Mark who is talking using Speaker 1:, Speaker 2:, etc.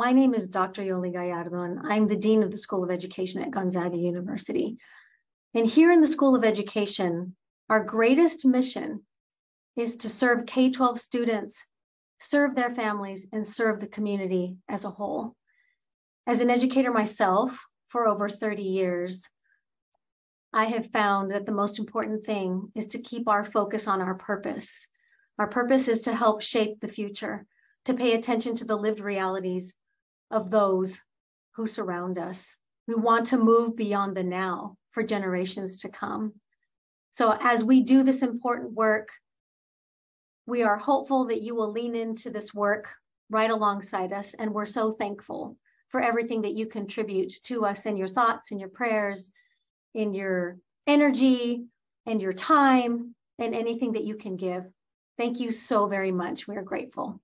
Speaker 1: My name is Dr. Yoli Gallardo, and I'm the Dean of the School of Education at Gonzaga University. And here in the School of Education, our greatest mission is to serve K 12 students, serve their families, and serve the community as a whole. As an educator myself for over 30 years, I have found that the most important thing is to keep our focus on our purpose. Our purpose is to help shape the future, to pay attention to the lived realities of those who surround us. We want to move beyond the now for generations to come. So, as we do this important work, we are hopeful that you will lean into this work right alongside us. And we're so thankful for everything that you contribute to us in your thoughts in your prayers in your energy and your time and anything that you can give. Thank you so very much. We are grateful.